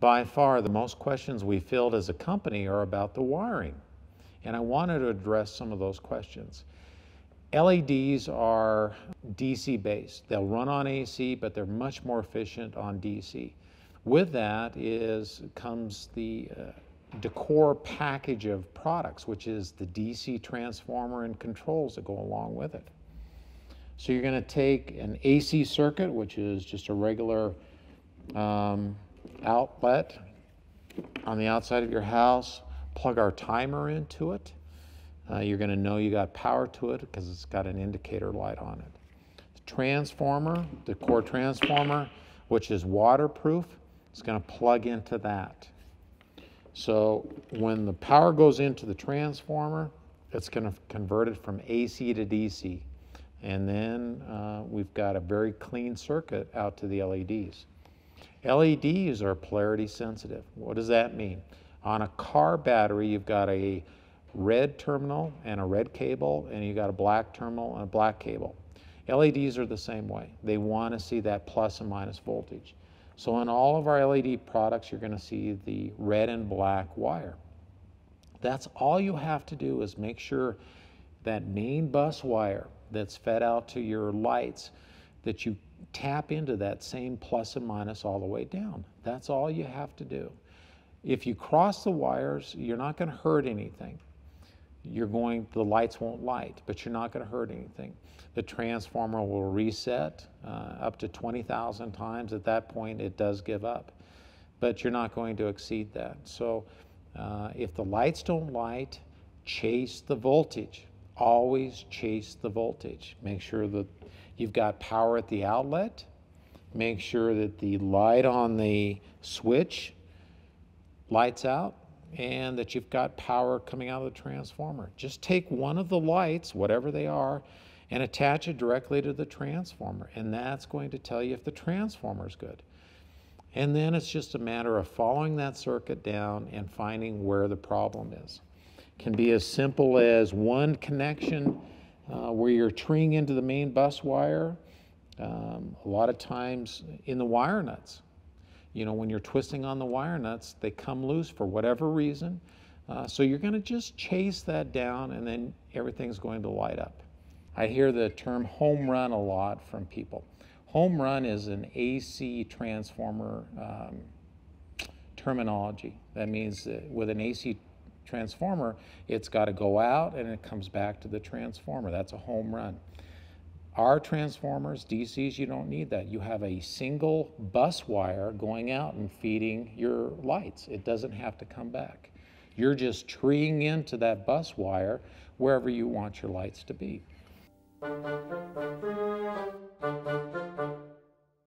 By far, the most questions we field as a company are about the wiring. And I wanted to address some of those questions. LEDs are DC based. They'll run on AC, but they're much more efficient on DC. With that is comes the uh, DEKOR package of products, which is the DC transformer and controls that go along with it. So you're going to take an AC circuit, which is just a regular um, outlet on the outside of your house, plug our timer into it. Uh, you're going to know you got power to it because it's got an indicator light on it. The transformer, DEKOR transformer, which is waterproof, is going to plug into that. So when the power goes into the transformer, it's going to convert it from AC to DC. And then uh, we've got a very clean circuit out to the LEDs. LEDs are polarity sensitive. What does that mean? On a car battery, you've got a red terminal and a red cable, and you've got a black terminal and a black cable. LEDs are the same way. They want to see that plus and minus voltage. So in all of our LED products, you're going to see the red and black wire. That's all you have to do is make sure that main bus wire that's fed out to your lights, that you tap into that same plus and minus all the way down. That's all you have to do. If you cross the wires, you're not going to hurt anything. You're going, the lights won't light, but you're not going to hurt anything. The transformer will reset uh, up to 20,000 times. At that point, it does give up, but you're not going to exceed that. So uh, if the lights don't light, chase the voltage. Always chase the voltage. Make sure that You've got power at the outlet. Make sure that the light on the switch lights out and that you've got power coming out of the transformer. Just take one of the lights, whatever they are, and attach it directly to the transformer. And that's going to tell you if the transformer is good. And then it's just a matter of following that circuit down and finding where the problem is. It can be as simple as one connection uh, where you're treeing into the main bus wire, um, a lot of times in the wire nuts. You know, when you're twisting on the wire nuts, they come loose for whatever reason. Uh, so you're going to just chase that down and then everything's going to light up. I hear the term home run a lot from people. Home run is an AC transformer um, terminology. That means that with an AC transformer, it's got to go out and it comes back to the transformer. That's a home run. Our transformers, DCs, you don't need that. You have a single bus wire going out and feeding your lights. It doesn't have to come back. You're just treeing into that bus wire wherever you want your lights to be.